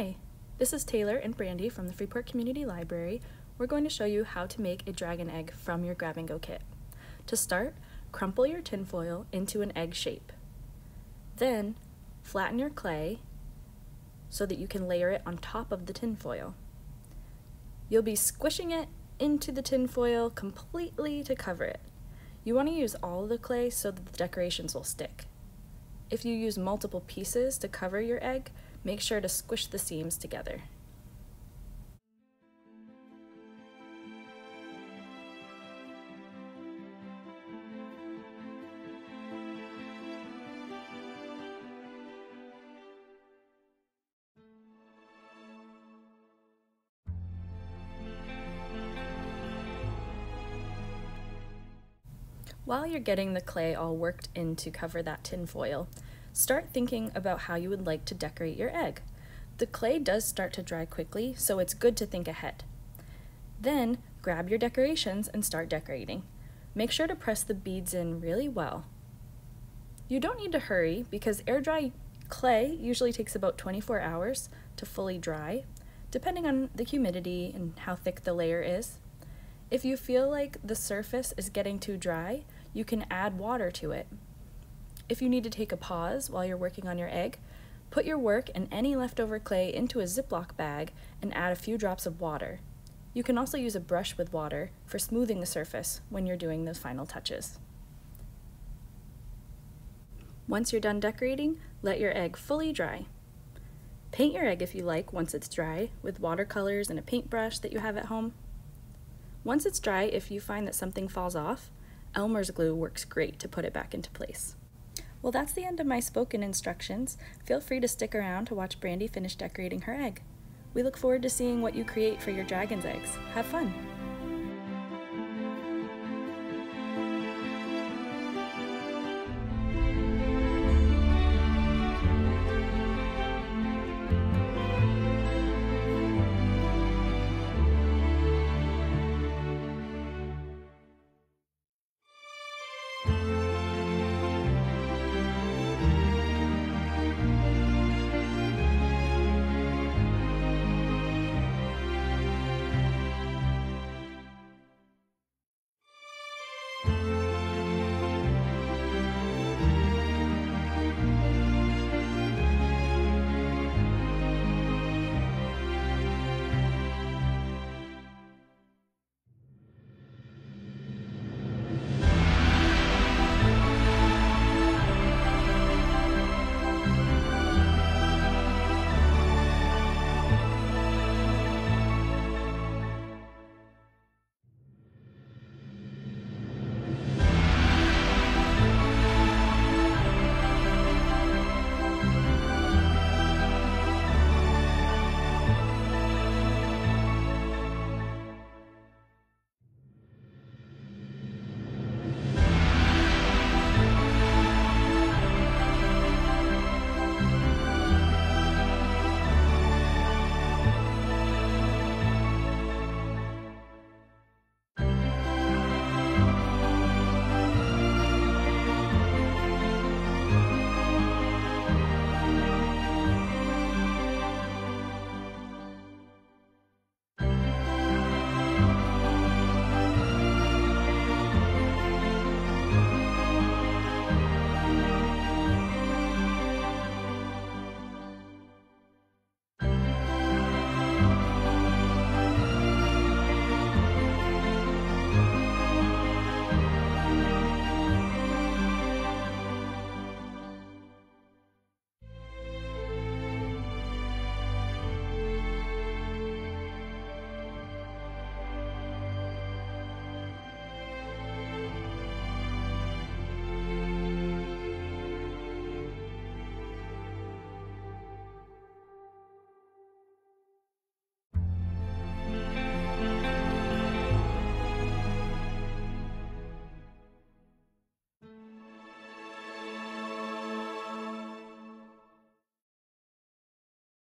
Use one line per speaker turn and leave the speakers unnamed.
Hi, this is Taylor and Brandy from the Freeport Community Library. We're going to show you how to make a dragon egg from your grab and go kit. To start, crumple your tinfoil into an egg shape. Then, flatten your clay so that you can layer it on top of the tinfoil. You'll be squishing it into the tinfoil completely to cover it. You want to use all the clay so that the decorations will stick. If you use multiple pieces to cover your egg, make sure to squish the seams together. While you're getting the clay all worked in to cover that tin foil, start thinking about how you would like to decorate your egg. The clay does start to dry quickly, so it's good to think ahead. Then, grab your decorations and start decorating. Make sure to press the beads in really well. You don't need to hurry because air dry clay usually takes about 24 hours to fully dry, depending on the humidity and how thick the layer is. If you feel like the surface is getting too dry, you can add water to it. If you need to take a pause while you're working on your egg, put your work and any leftover clay into a Ziploc bag and add a few drops of water. You can also use a brush with water for smoothing the surface when you're doing those final touches. Once you're done decorating, let your egg fully dry. Paint your egg if you like once it's dry with watercolors and a paintbrush that you have at home. Once it's dry, if you find that something falls off, Elmer's glue works great to put it back into place. Well, that's the end of my spoken instructions. Feel free to stick around to watch Brandy finish decorating her egg. We look forward to seeing what you create for your dragon's eggs. Have fun!